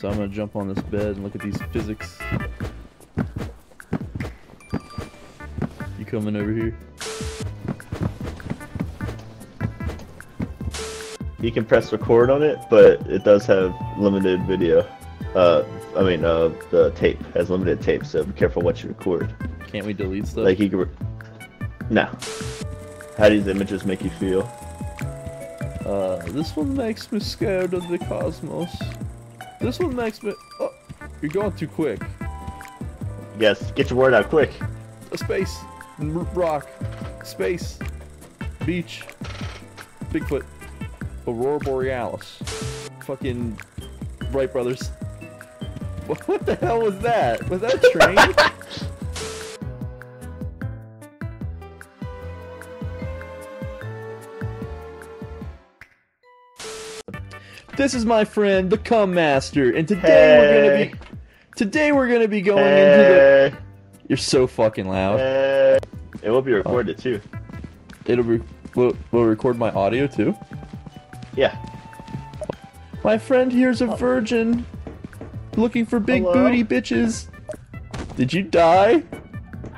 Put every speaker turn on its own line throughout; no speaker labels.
So I'm gonna jump on this bed and look at these physics. You coming over here?
You can press record on it, but it does have limited video. Uh, I mean, uh, the tape has limited tape, so be careful what you record.
Can't we delete stuff?
Like you can. No. How do these images make you feel?
Uh, this one makes me scared of the cosmos. This one makes me. Oh, you're going too quick.
Yes, get your word out quick.
A space, rock, space, beach, Bigfoot, Aurora Borealis, fucking Wright Brothers. What what the hell was that? Was that a train? This is my friend, the Cum Master, and today we're gonna be today we're gonna be going into the. You're so fucking loud.
hey. It will be recorded oh. too.
It'll re- will, will record my audio too.
Yeah.
My friend here's a oh. virgin, looking for big
Hello?
booty bitches. Did you die?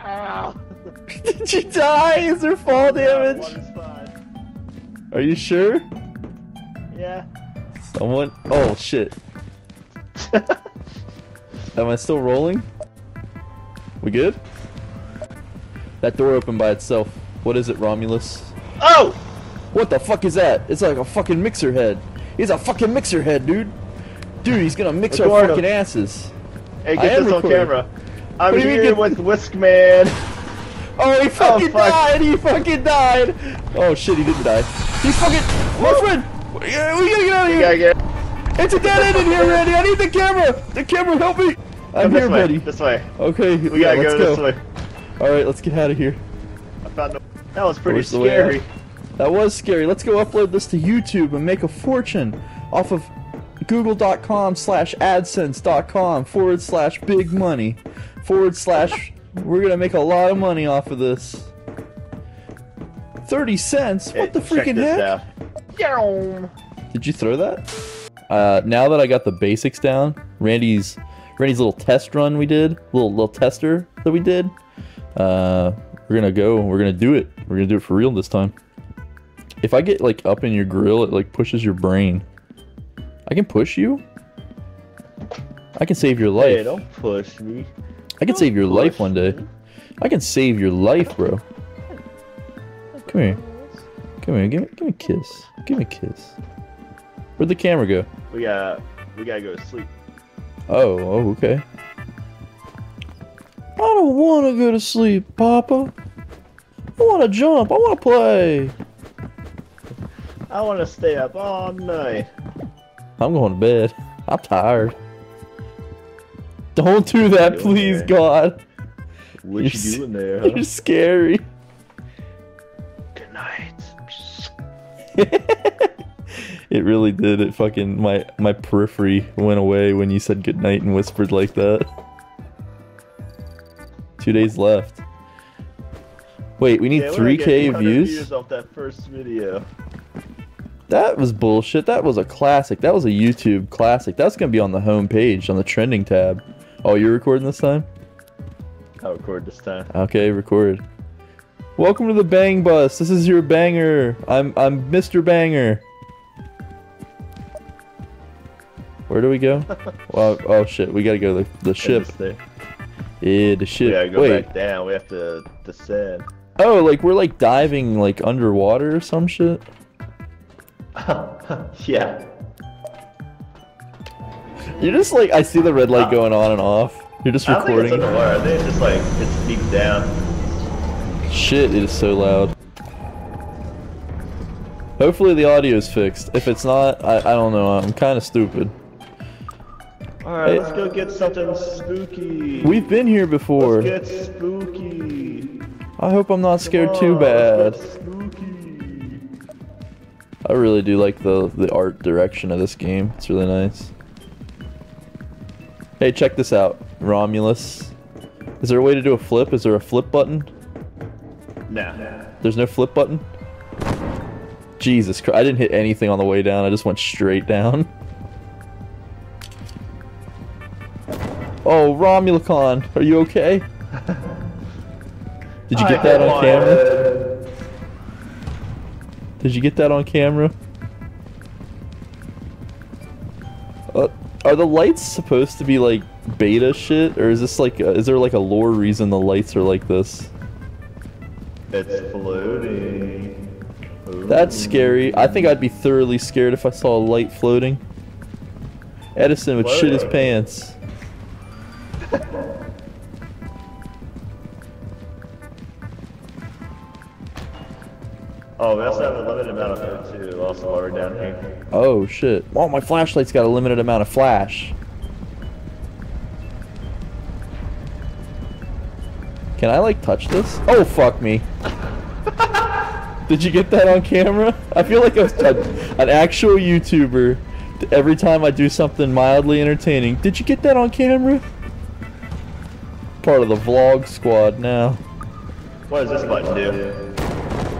Ow.
Did you die? Is there fall damage?
One is fine.
Are you sure?
Yeah.
Someone. Oh shit. Am I still rolling? We good? That door opened by itself. What is it, Romulus?
Oh!
What the fuck is that? It's like a fucking mixer head. He's a fucking mixer head, dude. Dude, he's gonna mix our
him.
fucking asses.
Hey,
I
get
am
this on camera. I'm
What do you mean
here
get-
with Whisk Man.
Oh, he oh, fucking
fuck.
died! He fucking died! Oh shit, he didn't die. He's fucking. My friend! Yeah, We gotta get out of here!
Gotta get.
It's a dead end in here, Randy! I need the camera! The camera, help me! I'm
Come
here,
this way.
buddy.
This way.
Okay,
We
yeah,
gotta
let's
go,
go.
this way.
Alright, let's get out of here.
I found. No- that was pretty
Where's
scary.
That was scary. Let's go upload this to YouTube and make a fortune off of google.com slash adsense.com forward slash big money forward slash we're gonna make a lot of money off of this 30 cents what
Hey,
the
check
freaking
this
heck
out. Yow.
did you throw that uh, now that i got the basics down randy's randy's little test run we did little little tester that we did uh, we're gonna go we're gonna do it. We're gonna do it for real this time. If i get like up in your grill it like pushes your brain. I can push you. I can save your life.
Hey, don't push me.
i can save your life one day.
Me.
i can save your life bro. Come here. come here. Give me, give me a kiss. Give me a kiss where'd the camera go
We got. We gotta go to sleep.
Oh, oh, okay. I don't want to go to sleep, Papa. I want to jump. I want to play.
I want to stay up all night.
I'm going to bed. I'm tired. Don't do that, please,
there?
God.
What
You're
you doing there? Huh?
You're scary.
Good night.
it really did. It fucking my my periphery went away when you said goodnight and whispered like that. Two days left. Wait, we need
Yeah, we're gonna get
3k
200
views.
off that first video.
That was bullshit. That was a classic. That was a YouTube classic. That's gonna be on the home page on the trending tab. Oh, you're recording this time?
I'll record this time.
Okay, record. Welcome to the Bang Bus. This is your banger. I'm I'm Mr. Banger. Where do we go? well, oh shit, we gotta go to the, the ship.
There.
Yeah, the
We
ship.
gotta go
Wait.
back down. We have to descend.
Oh, like we're like diving like underwater or some shit.
yeah.
You're just like I see the red light going on and off. You're just recording.
I don't think it's underwater. I think it's just like it's deep down.
Shit, it is so loud. Hopefully the audio is fixed. If it's not, I, I don't know. I'm kind of stupid.
All right,
Hey.
let's go get something spooky.
We've been here before.
Let's get spooky.
I hope I'm not scared
Come
too bad.
let's get spooky.
I really do like the the art direction of this game. It's really nice. Hey, check this out, Romulus. Is there a way to do a flip? Is there a flip button?
Nah.
There's no flip button. Jesus Christ! I didn't hit anything on the way down. I just went straight down. Oh, Romulicon, are you okay? Did you get that on camera? Did you get that on camera? Uh, are the lights supposed to be like beta shit, or is this like, a, is there like a lore reason the lights are like this?
It's floating. Ooh.
That's scary. I think I'd be thoroughly scared if I saw a light floating. Edison would shit his pants.
Oh, we also have a limited amount of food too. Also, while we're down here.
Oh shit. Oh, my flashlight's got a limited amount of flash. Can I like touch this? Oh fuck me. Did you get that on camera? I feel like I was an actual YouTuber. Every time I do something mildly entertaining, did you get that on camera? Part of the vlog squad now.
What does this button do?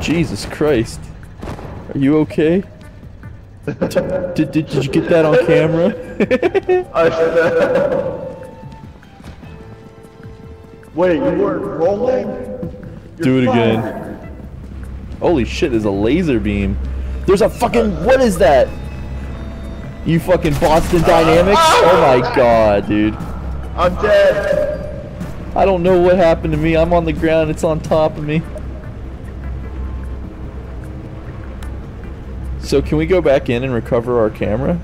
Jesus Christ. Are you okay? did, did, did you get that on camera?
Wait, you weren't rolling?
Do it again. Holy shit, there's a laser beam. There's a fucking. What is that? You fucking Boston uh, Dynamics? Oh! oh my god, dude.
I'm dead.
I don't know what happened to me. I'm on the ground, it's on top of me. So, can we go back in and recover our camera?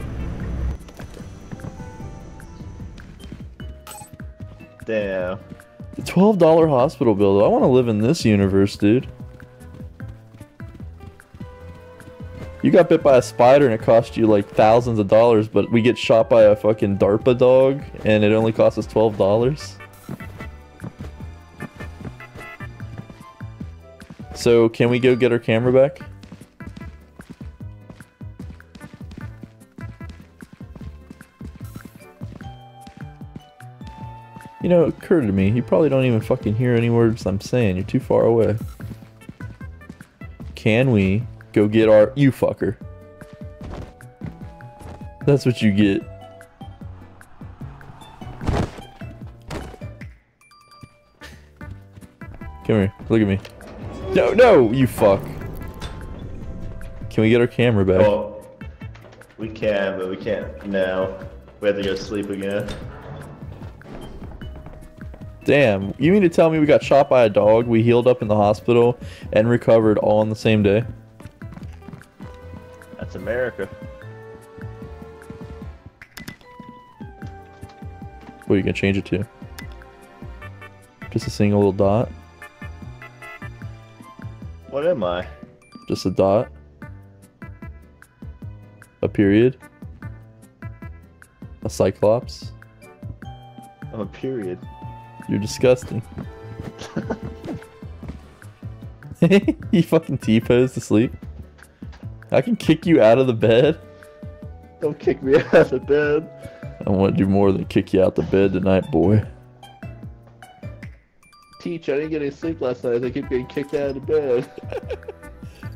Damn.
The $12 hospital bill, though. I want to live in this universe, dude. You got bit by a spider and it cost you like thousands of dollars, but we get shot by a fucking DARPA dog and it only costs us $12. So, can we go get our camera back? You know, it occurred to me, you probably don't even fucking hear any words I'm saying. You're too far away. Can we go get our... You fucker. That's what you get. Come here. Look at me. No, no, you fuck. Can we get our camera back?
Well, we can, but we can't now. We have to go sleep again.
Damn. You mean to tell me we got shot by a dog, we healed up in the hospital, and recovered all on the same day?
That's America.
What are you gonna change it to? Just a single little dot?
What am I?
Just a dot? A period? A cyclops?
I'm a period.
You're disgusting. you fucking T-pose to sleep? I can kick you out of the bed?
Don't kick me out of the bed.
I want to do more than kick you out the bed tonight, boy.
Teach, I didn't get any sleep last night. I keep getting kicked out of bed.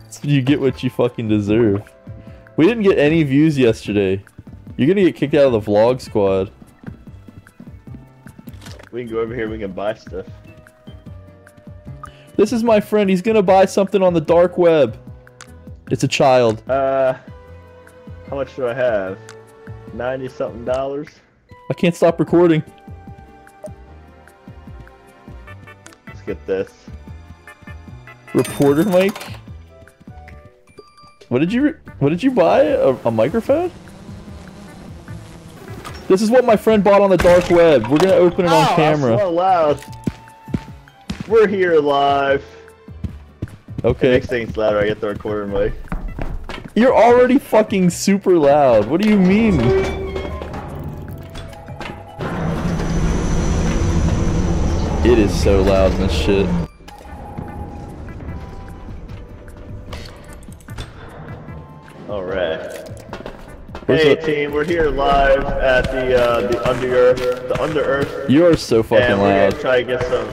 So you get what you fucking deserve. We didn't get any views yesterday. You're gonna get kicked out of the vlog squad.
We can go over here. We can buy stuff.
This is my friend. He's gonna buy something on the dark web. It's a child.
Uh, how much do I have? Ninety something dollars.
I can't stop recording.
Get this.
Reporter mic. What did you? What did you buy? A, a microphone? This is what my friend bought on the dark web. We're gonna open it on
oh,
camera.
So loud. We're here live.
Okay.
makes things louder. I get the recorder mic.
You're already fucking super loud. What do you mean? So loud and shit.
All right. Hey team, we're here live at the uh, the under earth, the under earth,
You are so fucking
and we're
loud.
gonna try to get some.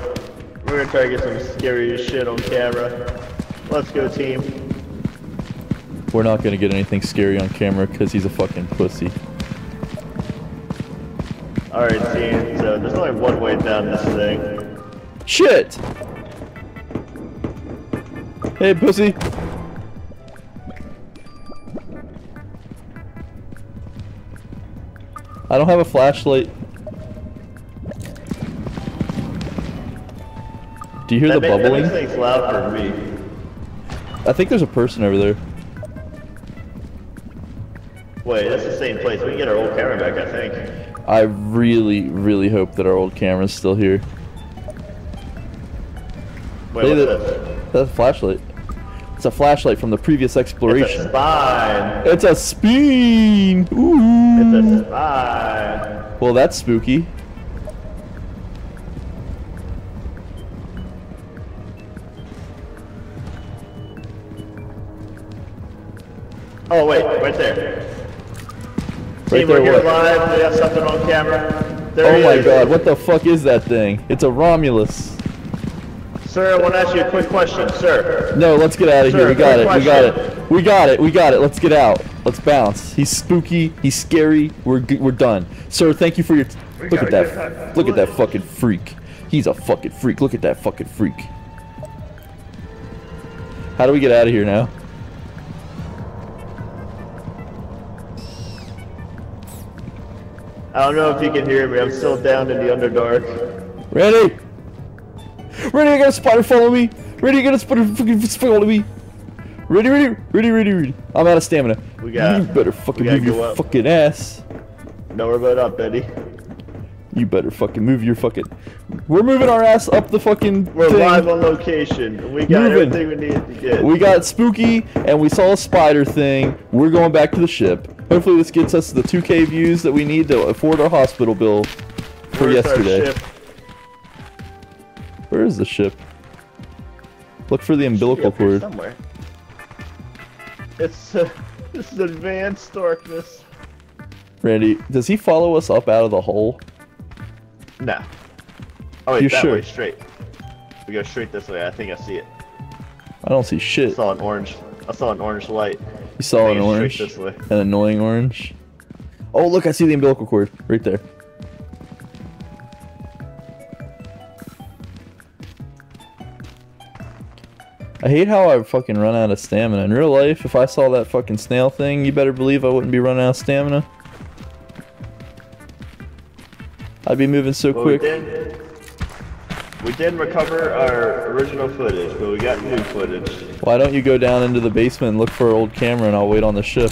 We're gonna try to get some scary shit on camera. Let's go, team.
We're not gonna get anything scary on camera because he's a fucking pussy.
Alright, team, so there's only one way down this thing.
Shit! Hey, pussy. I don't have a flashlight. Do you hear
That
the
that
bubbling?
makes loud for me.
I think there's a person over there.
Wait, that's the same place. We can get our old camera back, I think.
I really, really hope that our old camera's still here.
Wait,
the- That's a flashlight. It's a flashlight from the previous
It's a
exploration.
spine.
It's a spine! Ooh.
It's a spine.
Well, that's spooky.
Oh wait, right there.
Right
Team,
there,
we're here
what?
live. We have something on camera. There
Oh my
is.
god, what the fuck is that thing? It's a Romulus.
Sir, I want to ask you a quick question, sir.
No, let's get out of here. We got it.
quick
We got it. We got it. We got it. Let's get out. Let's bounce. He's spooky. He's scary. We're we're done. Sir, thank you for your. Look at that.
that
Look at that fucking freak. He's a fucking freak. Look at that fucking freak. How do we get out of here now?
I don't know if you can hear me. I'm still down in the Underdark.
Randy! Randy, I got a spider follow me! Randy, I got a spider fucking follow me! Ready, ready, ready, ready, ready. I'm out of stamina.
We got-
You better fucking move your
up.
fucking ass.
Nowhere but up, Eddie.
You better fucking move your fucking. We're moving our ass up the fucking.
We're
thing.
live on location. We got
Moving.
everything we needed to get.
We got spooky, and we saw a spider thing. We're going back to the ship. Hopefully, this gets us the 2K views that we need to afford our hospital bill for
Where's
yesterday. Where is the ship? Look for the umbilical cord.
somewhere. It's uh, this is advanced darkness.
Randy, does he follow us up out of the hole?
No. Oh wait,
You
that
sure?
way straight. We go straight this way. I think I see it.
I don't see shit.
I saw an orange. I saw an orange light.
You saw an orange,
this way.
an annoying orange. Oh, look! I see the umbilical cord right there. I hate how I fucking run out of stamina. In real life, if I saw that fucking snail thing, you better believe I wouldn't be running out of stamina. I'd be moving so
But we
quick.
did. We did recover our original footage, but we got new footage.
Why don't you go down into the basement and look for our old camera and I'll wait on the ship?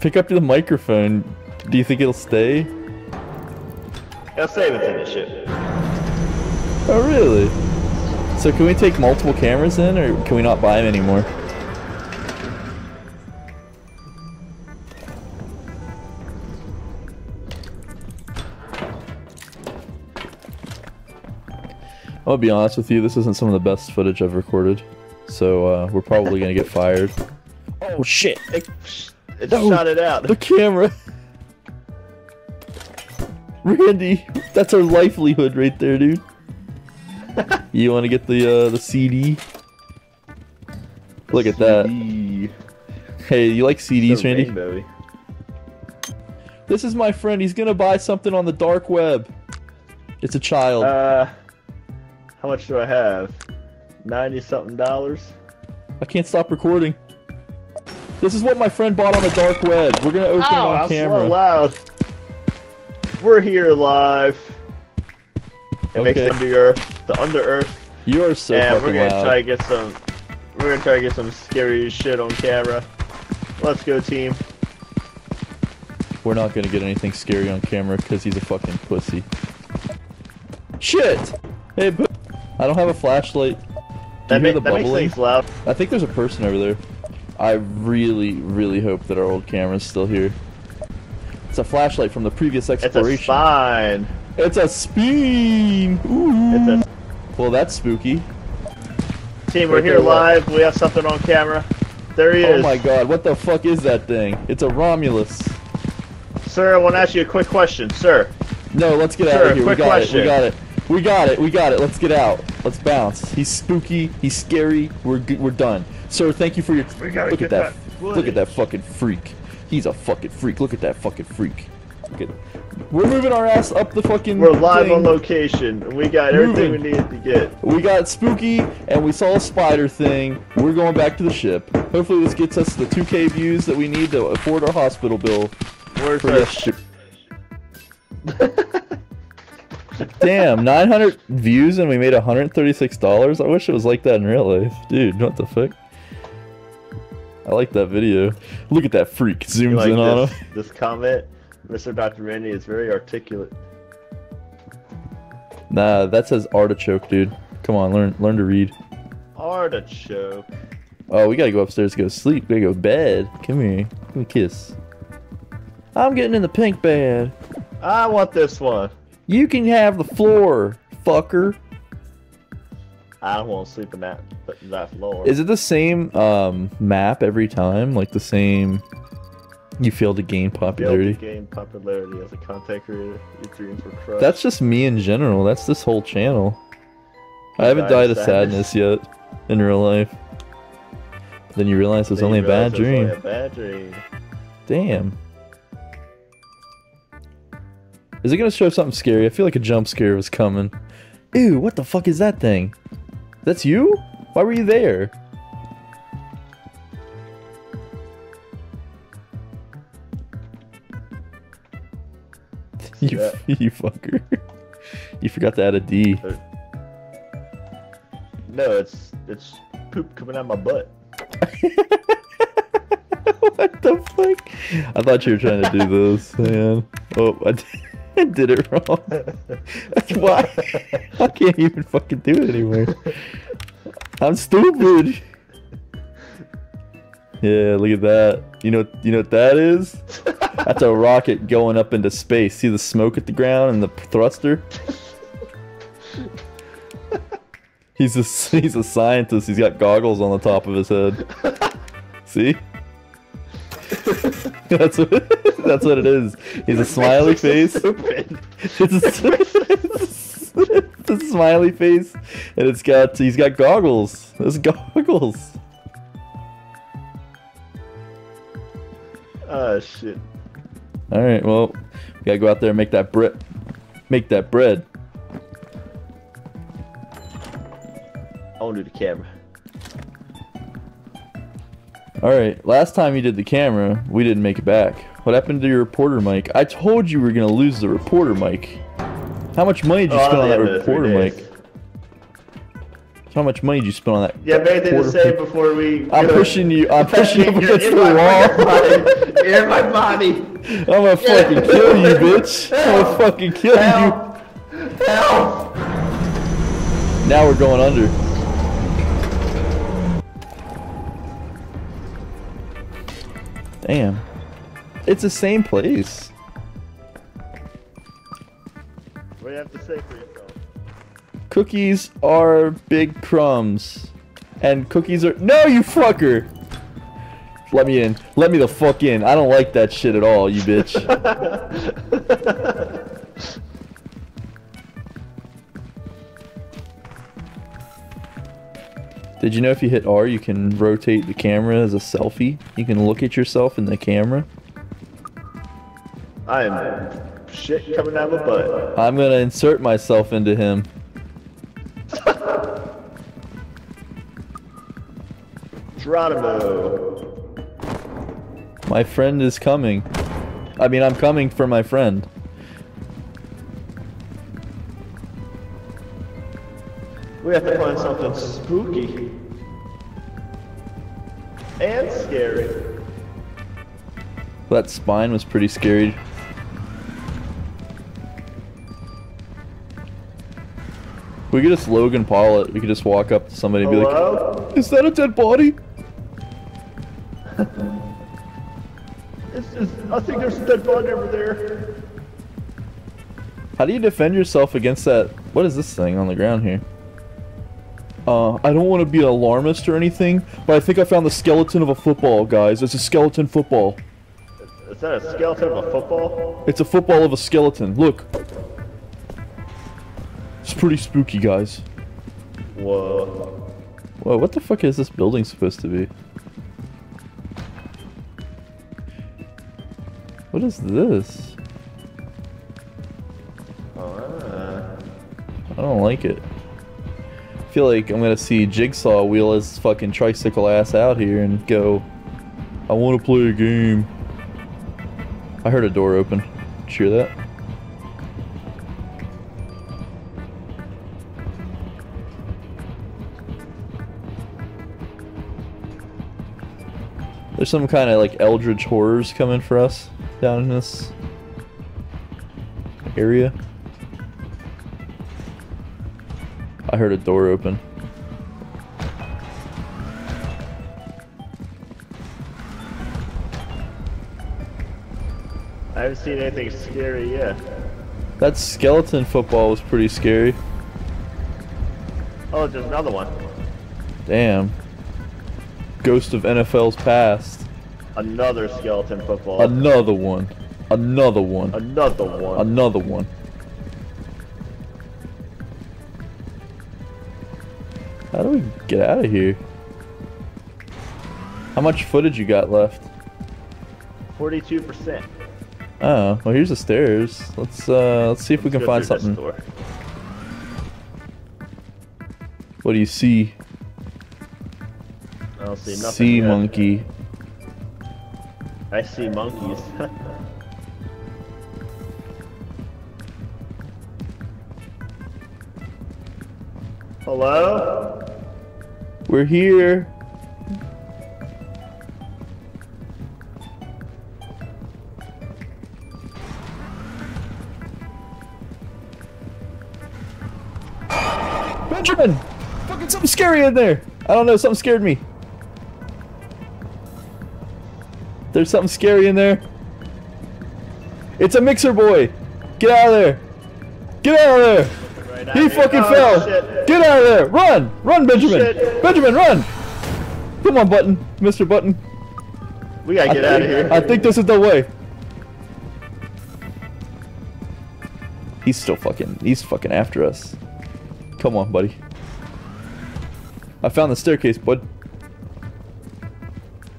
Pick up the microphone. Do you think it'll stay?
I'll save it to the ship.
Oh, really? So can we take multiple cameras in, or can we not buy them anymore? I'll be honest with you, this isn't some of the best footage I've recorded. So, uh, we're probably gonna get fired. Oh shit!
It, it
No,
shot it out.
The camera! Randy, that's our livelihood right there, dude. you want to get the uh, the CD? Look at that. Hey, you like CDs, Randy?
rainbowy.
This is my friend. He's gonna buy something on the dark web. It's a child.
Uh, how much do I have? Ninety something dollars.
I can't stop recording. This is what my friend bought on the dark web. We're gonna open it
Oh,
on
I'm so
camera.
loud. We're here live. It makes
Okay.
the under the under earth,
You are so
and we're gonna
loud.
try to get some. We're gonna try to get some scary shit on camera. Let's go, team.
We're not gonna get anything scary on camera because he's a fucking pussy. Shit! Hey, I don't have a flashlight.
That,
you hear
ma-
the
that makes
bubbling?
things loud.
I think there's a person over there. I really, really hope that our old camera's still here. It's a flashlight from the previous exploration.
It's a spine.
It's a spine! Ooh.
It's
Well, that's spooky.
team. We're
Right
here
there, what?
live. We have something on camera. There he
oh
is.
Oh my god, what the fuck is that thing? It's a Romulus.
Sir, I want to ask you a quick question, sir.
No, let's get
Sir,
out of here. We
quick
got
question.
it. We got it. We got it. We got it. Let's get out. Let's bounce. He's spooky. He's scary. We're g- we're done. Sir, thank you for your.
We gotta
Look
get
at that.
that
Look at that fucking freak. He's a fucking freak. Look at that fucking freak. Good. We're moving our ass up the fucking.
We're live on location. and We got everything we needed to get.
We got spooky, and we saw a spider thing. We're going back to the ship. Hopefully, this gets us the 2K views that we need to afford our hospital bill
Where's
for this ship. Damn, 900 views and we made 136 dollars. I wish it was like that in real life, dude. What the fuck? I like that video. Look at that freak zooms
like
in on
this,
him.
this comment? Mr. Dr. Randy is very articulate.
Nah, that says artichoke, dude. Come on, learn learn to read.
Artichoke.
Oh, we gotta go upstairs to go sleep. We gotta go to bed. Come here. Give me a kiss. I'm getting in the pink bed.
I want this one.
You can have the floor, fucker.
I don't want to sleep in that that floor.
Is it the same um, map every time? Like the same. You fail to gain
Build to gain popularity as a content creator. Your dreams were crushed.
That's just me in general. That's this whole channel. I haven't
died
died
of
sadness yet in real life. Then you realize it was
Then
only a bad
realize it was
dream.
only a bad dream.
Damn. Is it gonna show something scary? I feel like a jump scare was coming. Ew, what the fuck is that thing? That's you? Why were you there? You,
Yeah.
you fucker. You forgot to add a D.
No, it's it's poop coming out of my butt.
what the fuck? I thought you were trying to do this, man. Oh, I did, I did it wrong. That's why. I can't even fucking do it anymore. I'm stupid. Yeah, look at that. You know, you know what that is? That's a rocket going up into space. See the smoke at the ground and the thruster? He's a he's a scientist. He's got goggles on the top of his head. See? that's what that's what it is. He's a smiley face.
so.
It's a, it's a smiley face, and it's got he's got goggles. There's goggles.
Ah shit.
All right, well, we gotta go out there and make that bread. Make that bread.
I want to do the camera.
All right, last time you did the camera, we didn't make it back. What happened to your reporter mic? I told you we were gonna lose the reporter mic. How much money did you
Oh,
spend on that
the end of the three
reporter mic? How much money did you spend on that?
You have anything to say before we?
I'm pushing you. I'm pushing you against
in
the
my
wall.
body. You're in my body.
I'm gonna fucking kill you, bitch. I'm gonna fucking kill you.
Help! Help!
Now we're going under. Damn. It's the same place.
What do you have to say for yourself?
Cookies are big crumbs. And cookies are. No, you fucker! Let me in. Let me the fuck in. I don't like that shit at all, you bitch. Did you know if you hit R, you can rotate the camera as a selfie? You can look at yourself in the camera.
I am shit coming out of my butt.
I'm gonna insert myself into him.
Geronimo.
My friend is coming. I mean, I'm coming for my friend.
We have to find something spooky and scary.
That spine was pretty scary. We could just Logan Paul it. We could just walk up to somebody and be like, Is that a dead body?
I think there's a dead body over there.
How do you defend yourself against that? What is this thing on the ground here? Uh, I don't want to be an alarmist or anything, but I think I found the skeleton of a football, guys. It's a skeleton football.
Is that a skeleton of a football?
It's a football of a skeleton. Look. It's pretty spooky, guys.
Whoa.
Whoa, what the fuck is this building supposed to be? What is this? I don't like it. I feel like I'm gonna see Jigsaw wheel his fucking tricycle ass out here and go, I wanna play a game. I heard a door open. Did you hear that? There's some kind of like Eldritch horrors coming for us down in this area. I heard a door open.
I haven't seen anything scary yet.
That skeleton football was pretty scary.
Oh, there's another one.
Damn. Ghost of NFL's past.
Another skeleton football.
Another one. Another one.
Another one.
Another one. How do we get out of here? How much footage you got left?
Forty-two percent.
Oh, well here's the stairs. Let's uh let's see if we can find something. What do you see?
I don't see nothing.
Sea
yet.
monkey.
I see monkeys. Hello?
We're here. Benjamin! Fucking something scary in there! I don't know, something scared me. There's something scary in there. It's a mixer boy! Get out of there! Get out of there!
Right
He
me.
fucking
Oh,
fell!
shit.
Get out of there! Run! Run, Benjamin!
Shit.
Benjamin, run! Come on, Button. Mr. Button.
We gotta get out of here.
I think this is the way. He's still fucking, he's fucking after us. Come on, buddy. I found the staircase, bud.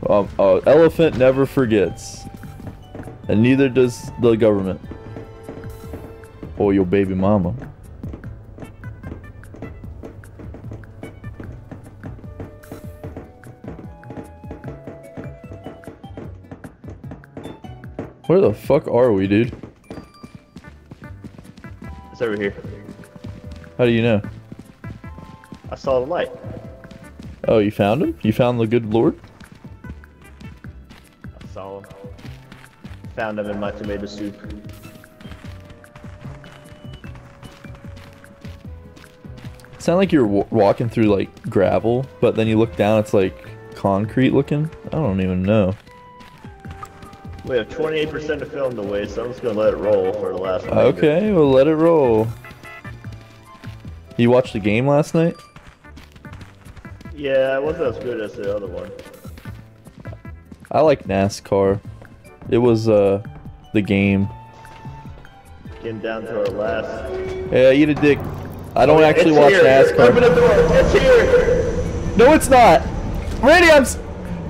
Um, uh, elephant never forgets. And neither does the government. Or your baby mama. Where the fuck are we, dude?
It's over here.
How do you know?
I saw the light.
Oh, you found him? You found the good lord?
Found him in my tomato soup.
Sound like you're w walking through like gravel, but then you look down, it's like concrete looking. I don't even know.
We have 28% of film to waste, so I'm just gonna let it roll for the last one.
Okay, we'll let it roll. You watched the game last night?
Yeah, it wasn't as good as the other one.
I like NASCAR. It was uh the game.
Getting down to our last.
Yeah, eat a dick. I don't actually
It's
watch
here. Open
NASCAR.
the door. It's here.
No, it's not. Randy, I'm. S-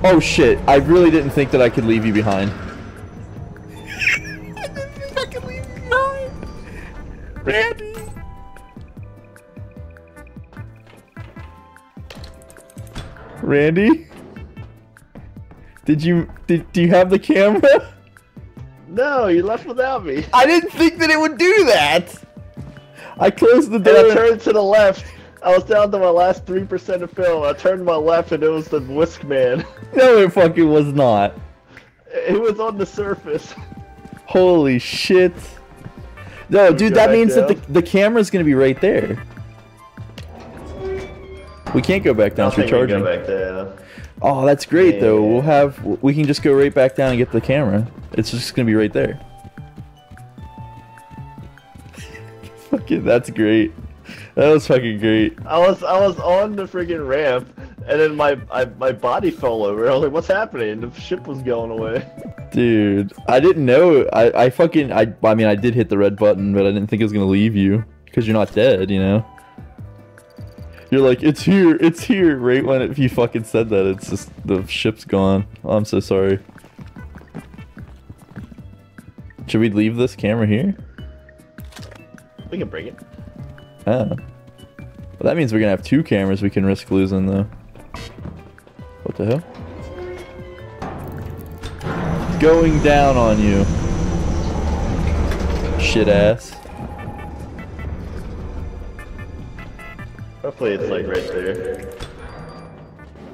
oh shit! I really didn't think that I could leave you behind. I didn't think I could leave you behind. Randy. Randy. Did you did do you have the camera?
No, you left without me.
I didn't think that it would do that. I closed the door.
And I turned to the left. I was down to my last 3% of film. I turned to my left and it was the whisk man.
No, it fucking was not.
It was on the surface.
Holy shit. No, dude, that means that the, the camera's gonna be right there. We can't go back down, it's
I think we can
recharging.
Go back there.
Oh, that's great though. We'll have, we can just go right back down and get the camera. It's just gonna be right there. fucking, that's great. That was fucking great.
I was I was on the friggin' ramp, and then my I, my body fell over. I was like, "What's happening?" The ship was going away.
Dude, I didn't know. I, I fucking, I, I mean, I did hit the red button, but I didn't think it was gonna leave you because you're not dead, you know. You're like, it's here, it's here. Right when it, you fucking said that, it's just the ship's gone. Oh, I'm so sorry. Should we leave this camera here?
We can bring it.
Oh. Well, that means we're gonna have two cameras we can risk losing, though. What the hell? Going down on you. Shit ass.
Hopefully it's like right there.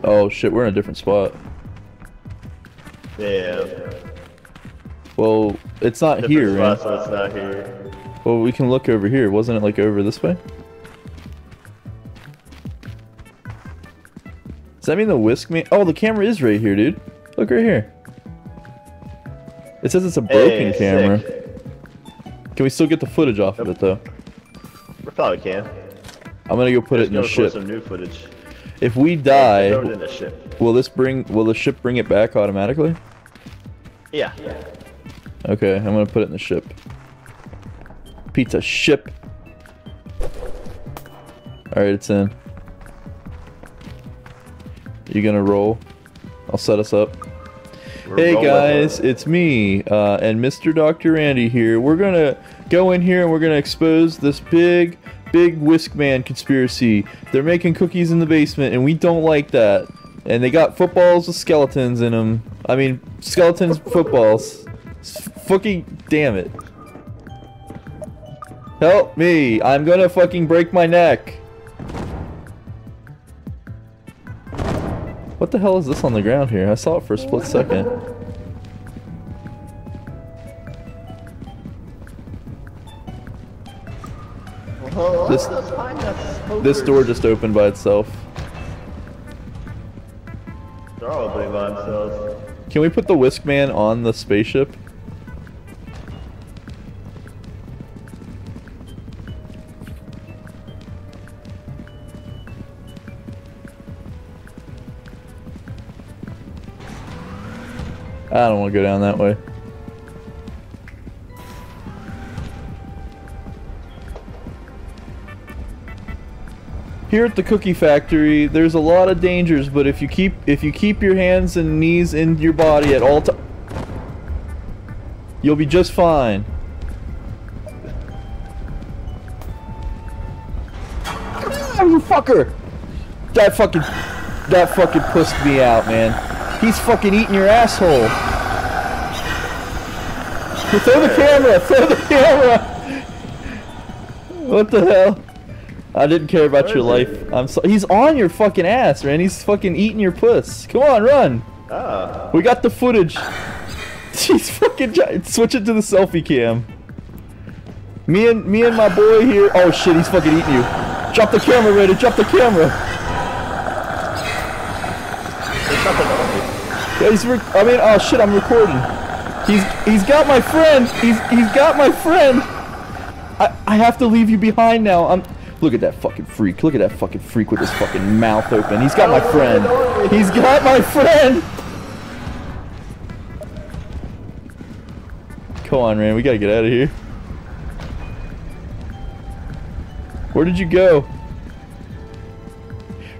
Oh shit, we're in a different spot.
Yeah.
Well, it's not
Different
here,
spot, so it's not here.
Well, we can look over here. Wasn't it like over this way? Does that mean the whisk me? Oh, the camera is right here, dude. Look right here. It says it's a broken
Hey,
camera.
sick.
Can we still get the footage off of it though?
We probably can.
I'm gonna go put it in the
Just gonna record
ship.
some new footage.
If we die,
in the ship.
will this bring? Will the ship bring it back automatically?
Yeah.
Okay, I'm gonna put it in the ship. Pizza ship. Alright, it's in. You gonna roll? I'll set us up.
We're
Hey guys, it's me uh, and Mr. Dr. Randy here. We're gonna go in here and we're gonna expose this big, big Whisk Man conspiracy. They're making cookies in the basement and we don't like that. And they got footballs with skeletons in them. I mean, skeletons footballs. Fucking damn it. Help me! I'm gonna fucking break my neck. What the hell is this on the ground here? I saw it for a split second. This-
let's find that
This door just opened by itself.
They're all opening by themselves.
Can we put the Whisk Man on the spaceship? I don't want to go down that way. Here at the cookie factory, there's a lot of dangers, but if you keep if you keep your hands and knees in your body at all times, you'll be just fine. Ah, you fucker! That fucking that fucking pussed me out, man. He's fucking eating your asshole. Throw the camera! Throw the camera! What the hell? I didn't care about
Where
your life. I'm so he's on your fucking ass, man. He's fucking eating your puss. Come on, run.
Ah.
We got the footage. He's fucking gi- switch it to the selfie cam. Me and me and my boy here. Oh shit, he's fucking eating you. Drop the camera, ready. Drop the camera.
There's nothing on me.
Yeah, he's. I mean, oh shit, I'm recording. He's he's got my friend. He's he's got my friend. I I have to leave you behind now. I'm. Look at that fucking freak. Look at that fucking freak with his fucking mouth open. He's got my friend. He's got my friend. Come on, man. We gotta get out of here. Where did you go?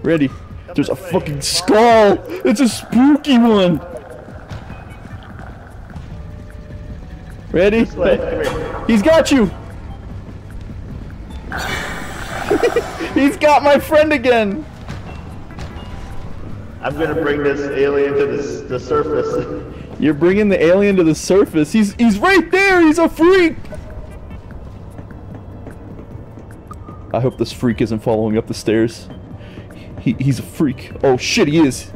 Ready? There's a fucking skull. It's a spooky one. Ready?
This way. Come here.
He's got you. He's got my friend again.
I'm gonna bring this alien to this, the surface.
You're bringing the alien to the surface. He's he's right there. He's a freak. I hope this freak isn't following up the stairs. He, he's a freak. Oh shit, he is.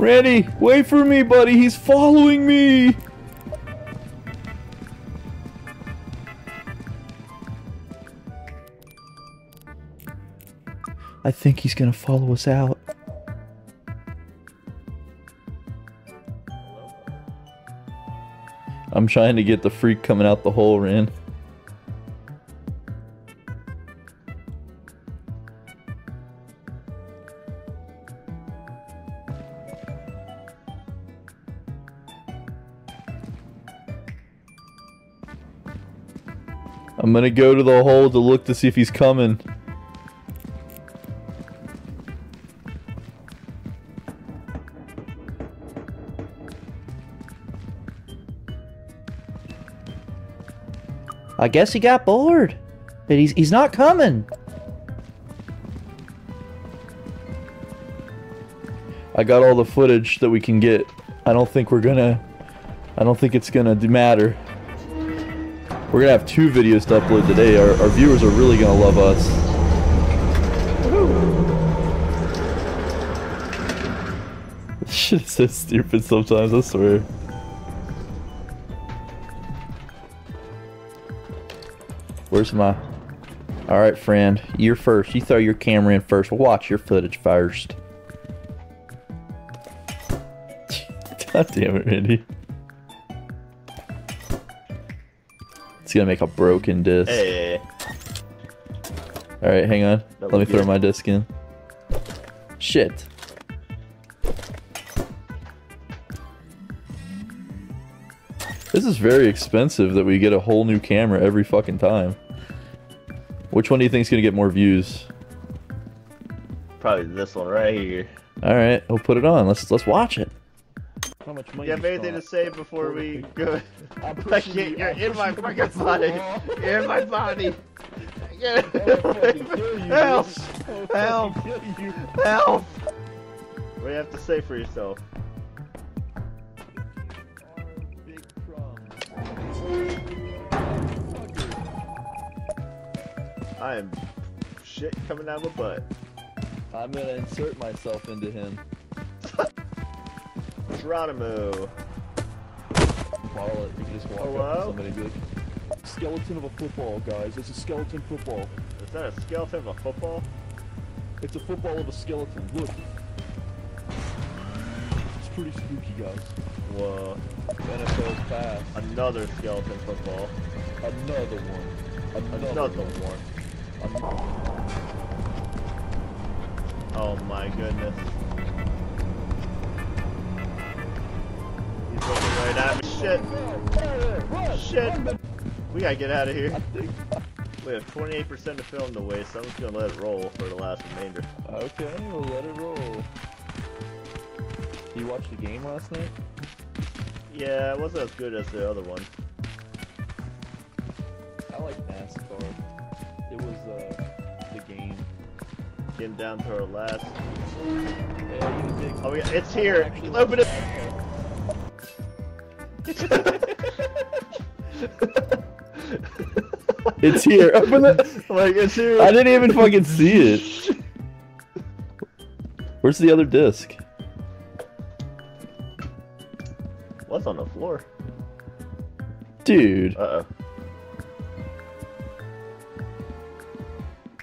Randy, wait for me, buddy. He's following me. I think he's gonna follow us out. I'm trying to get the freak coming out the hole, Ran. I'm gonna go to the hole to look to see if he's coming. I guess he got bored. But he's, he's not coming. I got all the footage that we can get. I don't think we're gonna... I don't think it's gonna matter. We're gonna have two videos to upload today. Our, our viewers are really gonna love us. This shit is so stupid sometimes, I swear. Where's my... Alright, friend. You're first. You throw your camera in first. Watch your footage first. God damn it, Randy. It's gonna make a broken disc.
Hey.
Alright, hang on.
That
Let me throw my disc in. Shit. This is very expensive that we get a whole new camera every fucking time. Which one do you think is gonna get more views?
Probably this one right here.
Alright, we'll put it on. Let's let's watch it. How much money
You have anything to say before we go? I can't. you. You're in my fucking body. You're in my body. Help! Help! Help! What do you have to say for yourself? I am shit coming out of my butt.
I'm gonna insert myself into him.
Geronimo.
Follow it. You can just walk up
Hello?
to somebody and be like, Skeleton of a football, guys. It's a skeleton football.
Is that a skeleton of a football?
It's a football of a skeleton. Look. It's pretty spooky, guys.
Whoa.
NFL pass.
Another skeleton football.
Another one.
Another one. Oh my goodness. Right at me. Shit. Shit. We gotta get out of here. We have 28% of film to waste, so I'm just gonna let it roll for the last remainder.
Okay, we'll let it roll. You watched the game last night?
Yeah, it wasn't as good as the other one.
I like NASCAR. It was uh the game.
Getting down to our last.
Yeah, you.
Oh, yeah, it's here. Open it.
It's here. Open it.
like it's here.
I didn't even fucking see it. Where's the other disc?
What's on the floor?
Dude,
Uh oh.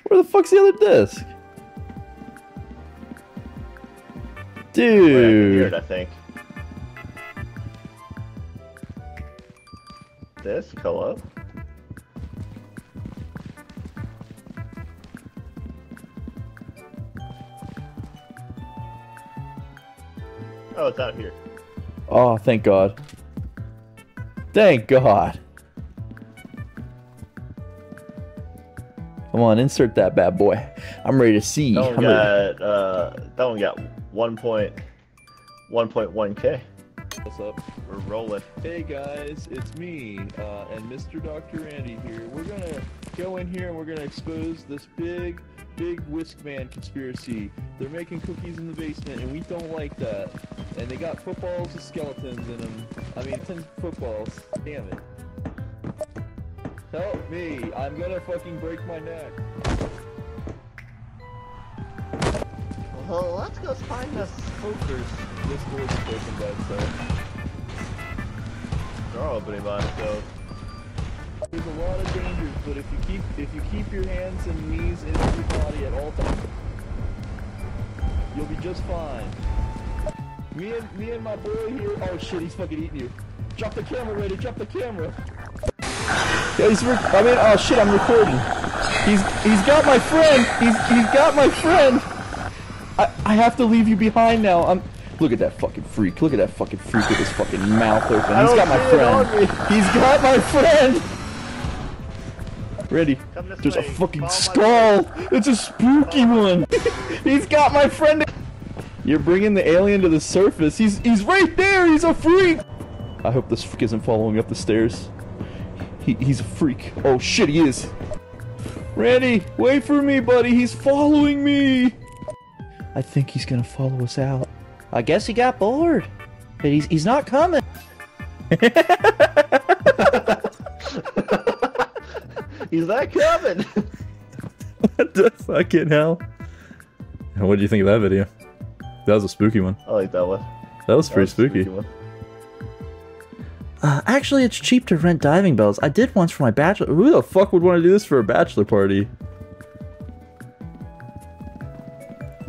where the fuck's the other disc?
Right up in here,
Dude.
I think. This? Hello? Oh, it's out here.
Oh, thank God. Thank God. Come on, insert that bad boy. I'm ready to see.
That
I'm
one
ready.
got, uh, that one got 1.1.1k.
What's up?
We're rolling.
Hey guys, it's me uh, and Mr. Dr. Randy here. We're gonna go in here and we're gonna expose this big, big Whisk Man conspiracy. They're making cookies in the basement and we don't like that. And they got footballs with skeletons in them. I mean, 10 footballs. Damn it. Help me! I'm gonna fucking break my neck.
Well, let's go find us pokers.
This door's broken by itself.
They're opening by themselves.
There's a lot of dangers, but if you keep if you keep your hands and knees in your body at all times, you'll be just fine. Me and me and my boy here. Oh shit, he's fucking eating you. Drop the camera, ready? Drop the camera. Yeah, he's. I mean, oh shit, I'm recording. He's he's got my friend. He's he's got my friend. I I have to leave you behind now. I'm. Look at that fucking freak. Look at that fucking freak with his fucking mouth open. He's
oh,
got my
see it on
friend. He's got my friend. Ready?
Come this
There's a fucking
Follow
skull. It's a spooky one. He's got my friend. You're bringing the alien to the surface. He's he's right there. He's a freak. I hope this freak isn't following up the stairs. He, he's a freak. Oh shit, he is. Randy, wait for me, buddy. He's following me. I think he's gonna follow us out.
I guess he got bored. But he's, he's not coming.
He's not coming.
what the fucking hell? What do you think of that video? That was a spooky one.
I like that one.
That was
That
pretty
was
spooky.
one.
Uh, actually, it's cheap to rent diving bells. I did once for my bachelor.
Who the fuck would want to do this for a bachelor party?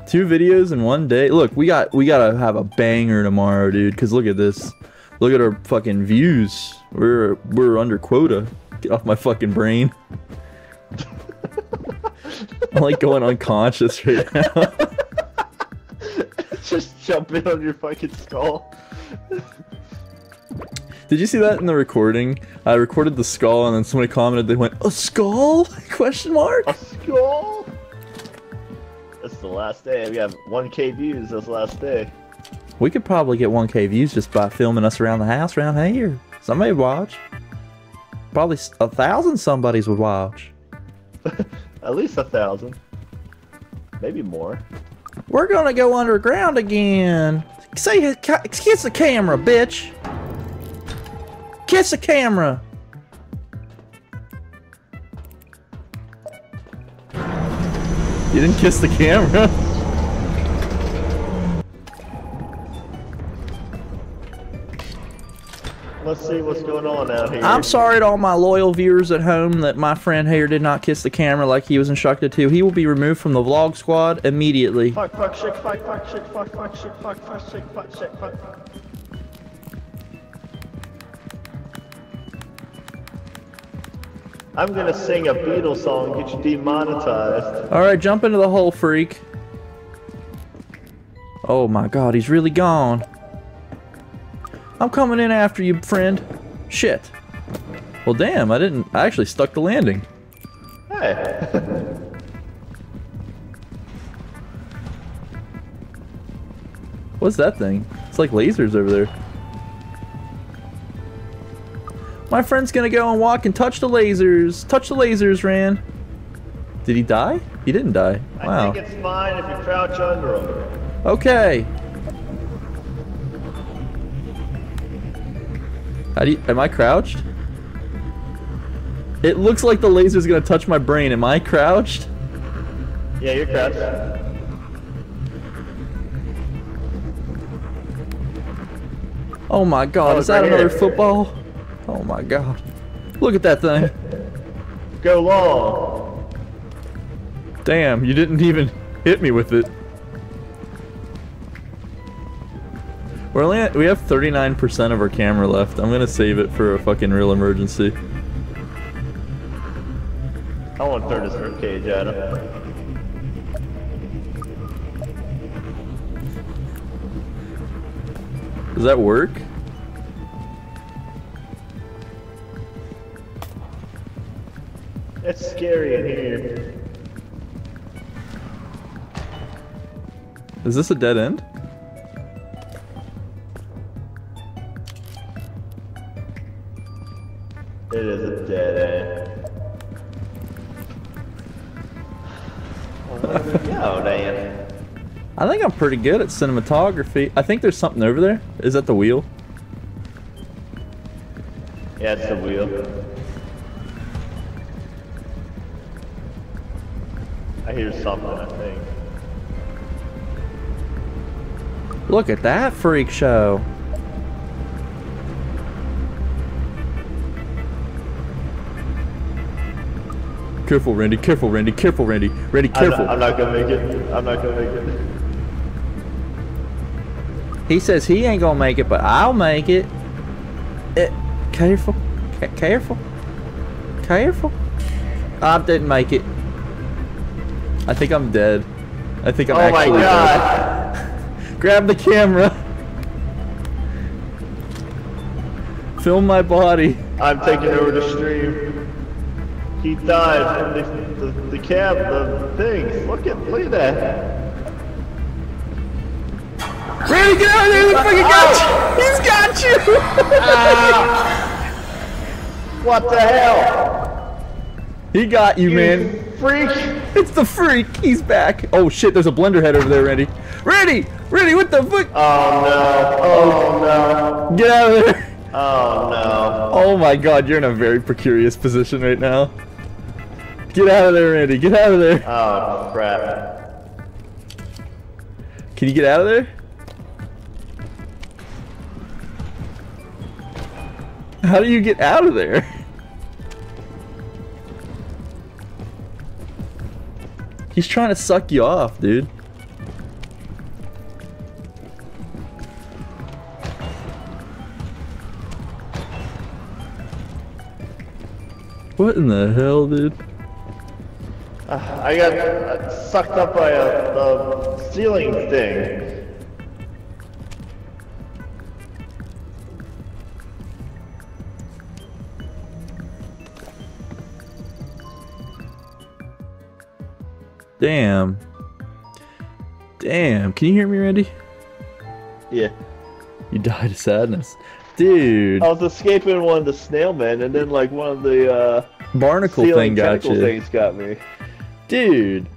Two videos in one day. Look, we got we gotta have a banger tomorrow, dude. Cause look at this. Look at our fucking views. We're we're under quota. Get off my fucking brain. I'm like going unconscious right now.
Just jumping on your fucking skull.
Did you see that in the recording? I recorded the skull and then somebody commented they went, A skull? Question mark?
A skull. That's the last day. We have 1k views. That's the last day.
We could probably get 1k views just by filming us around the house around here. Somebody watch. Probably a thousand somebodies would watch.
At least a thousand. Maybe more.
We're gonna go underground again. Say, kiss the camera, bitch. Kiss the camera.
You didn't kiss the camera.
Let's see what's going on out here.
I'm sorry to all my loyal viewers at home that my friend here did not kiss the camera like he was instructed to. He will be removed from the vlog squad immediately.
Fuck, fuck, shit, fuck, fuck, shit, fuck, fuck, shit, fuck, fuck, shit, fuck, shit, fuck. I'm gonna sing a Beatles song, and get you demonetized.
All right, jump into the hole, freak. Oh my god, he's really gone. I'm coming in after you, friend. Shit.
Well, damn, I didn't. I actually stuck the landing.
Hey.
What's that thing? It's like lasers over there.
My friend's gonna go and walk and touch the lasers. Touch the lasers, Ran.
Did he die? He didn't die. Wow.
I think it's fine if you crouch under them.
Okay.
How do you, am I crouched? It looks like the laser's gonna touch my brain. Am I crouched?
Yeah, you're crouched.
Oh my god,
Oh,
is that
right
another
here.
football? Oh my god. Look at that thing.
Go long.
Damn, you didn't even hit me with it. We're only at, we have 39% of our camera left. I'm gonna save it for a fucking real emergency.
I want to throw this rib cage at him.
Does that work?
It's scary in here.
Is this a dead end? I think I'm pretty good at cinematography. I think there's something over there. Is that the wheel?
Yeah, it's the wheel. I hear something, I think.
Look at that freak show.
Careful, Randy. Careful, Randy. Careful, Randy. Randy,
I'm
careful.
not, I'm not gonna make it. I'm not gonna make it.
He says he ain't gonna make it, but I'll make it. it careful. Ca- careful. Careful. I didn't make it.
I think I'm dead. I think I'm
Oh my god!
dead. Grab the camera. Film my body.
I'm taking over the stream. He died the, the, the cab, the things. Look at, look at that.
Randy, get out of there! He fucking got you! He's got you! Ah.
What the hell?
He got you,
You
man.
freak!
It's the freak. He's back. Oh shit, there's a blender head over there, Randy. Randy! Randy, what the fuck?
Oh no! Oh no!
Get out of there.
Oh no!
Oh my god, you're in a very precarious position right now. Get out of there, Randy. Get out of there.
Oh crap!
Can you get out of there? How do you get out of there? He's trying to suck you off, dude. What in the hell, dude?
Uh, I got uh, sucked up by a, a ceiling thing.
Damn. Damn. Can you hear me, Randy?
Yeah.
You died of sadness. Dude,
I was escaping one of the snail men, and then like one of the uh,
barnacle thing got you.
things got me.
Dude,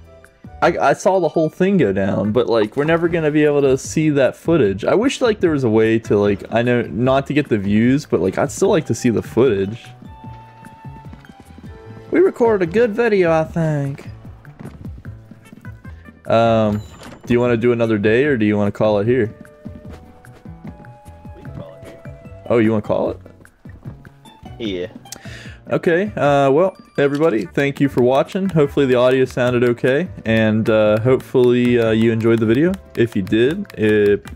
I, I saw the whole thing go down, but like we're never gonna be able to see that footage. I wish like there was a way to like I know not to get the views, but like I'd still like to see the footage. We recorded a good video, I think. Um, do you want to do another day or do you want to call it here? Oh, you want to call it?
Yeah.
Okay, uh, well, everybody, thank you for watching. Hopefully the audio sounded okay, and uh, hopefully uh, you enjoyed the video. If you did, it...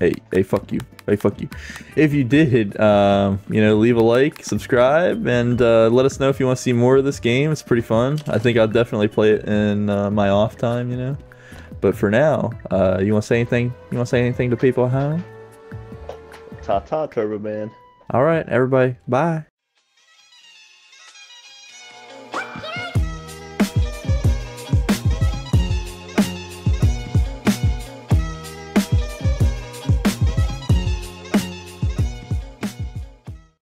hey, hey, fuck you. Hey, fuck you. If you did, um, you know, leave a like, subscribe, and uh, let us know if you want to see more of this game. It's pretty fun. I think I'll definitely play it in uh, my off time, you know. But for now, uh, you want to say anything? You want to say anything to people at home?
Ta ta, Turbo Man.
All right, everybody, bye.